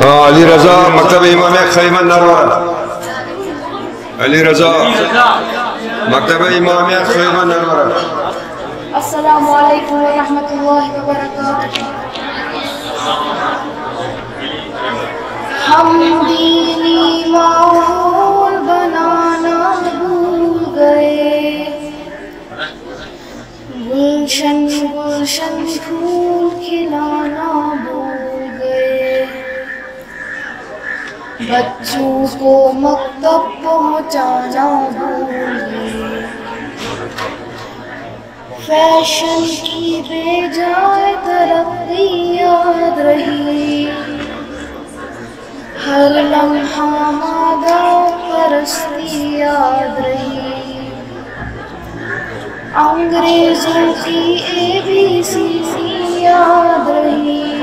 ہاں علی رضا، مکتب امام خیمہ نروارا علی رضا، مکتب امام خیمہ نروارا السلام علیکم ورحمۃ اللہ وبرکاتہ۔ ہم دینی ماحول بنانا بھول گئے۔ گلشن گلشن پھول کھلانا بچوں کو مکتب پہنچانا بھول فیشن کی بے جائے ترقی یاد رہی ہر لمحہ مادہ پرستی یاد رہی انگریزوں کی اے بی سی سی یاد رہی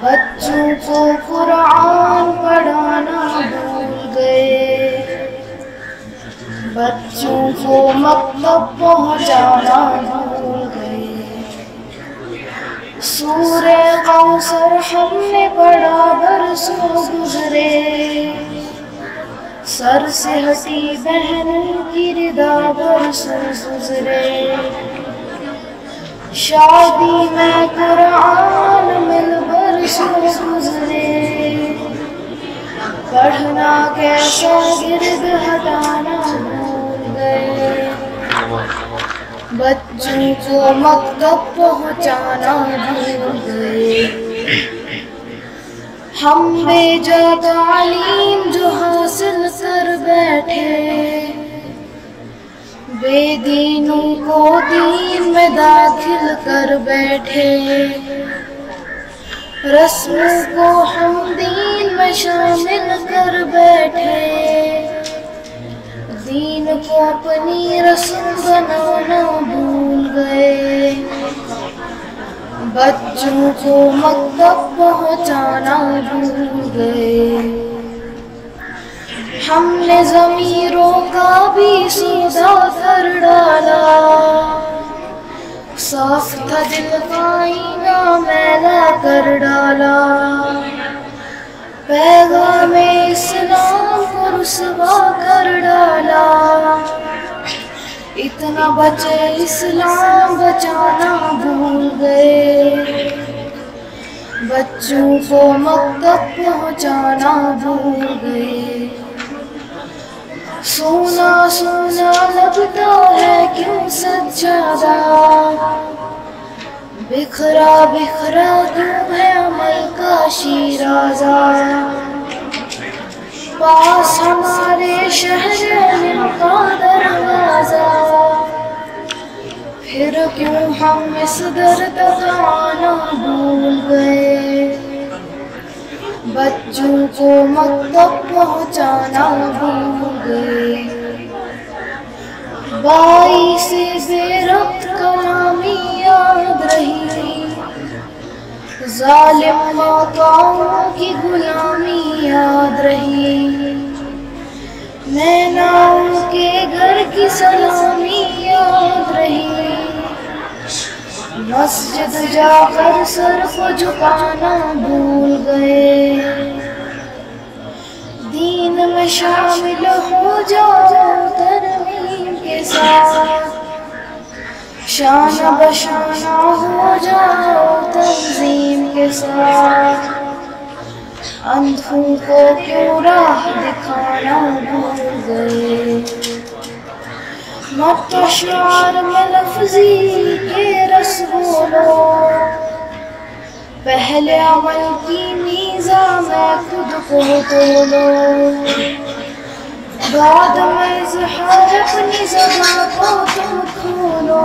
بچوں کو قرآن پڑھانا بھول گئے۔ بچوں کو مکتب پہنچانا بھول گئے۔ سورہ قوثر ہم نے پڑھا برسوں گزرے۔ سر سے ہٹی بہن کی ردا برسوں گزرے۔ شادی میں قرآن مل گزرے پڑھنا کیسا گرد ہٹانا بھول گئے بچوں کو مکتب پہنچانا بھول گئے ہم بے جا تعلیم جو حاصل کر بیٹھے بے دینوں کو دین میں داخل کر بیٹھے۔ رسموں کو ہم دین میں شامل کر بیٹھے۔ دین کو اپنی رسم بنانا بھول گئے۔ بچوں کو مکتب پہنچانا بھول گئے۔ ہم نے ضمیروں کا بھی سودا کر ڈالا۔ پیغام اسلام کو رسوا کر ڈالا۔ اتنا بچے اسلام بچانا بھول گئے۔ بچوں کو مکتب پہنچانا بھول گئے۔ سونا سونا لگتا ہے کیوں سجادہ بکھرا بکھرا دوں ہے عمل کا شیرازہ پاس ہمارے شہر علم کا دروازہ پھر کیوں ہم اس در تک آنا بھول گئے؟ بچوں کو مکتب پہنچانا بھول گئے۔ بائی سے ظالم ماقاؤں کی غلامی یاد رہی۔ نیناؤں کے گھر کی سلامی یاد رہی۔ مسجد جا کر سر کو جھکانا بھول گئے۔ دین میں شامل ہو جاؤ ترمیم کے ساتھ۔ شان بشانہ ہو جاؤ تنظیم کے ساتھ۔ اندھوں کو کیوں راہ دکھانا بھول گئے۔ مت اشعار میں کے رس بولو۔ پہلے عمل کی میزا میں خود کو تولو۔ بعد ما يزحرقني زبابات مكونه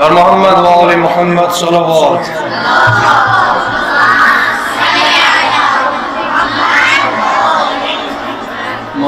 محمد وآل محمد صلوات.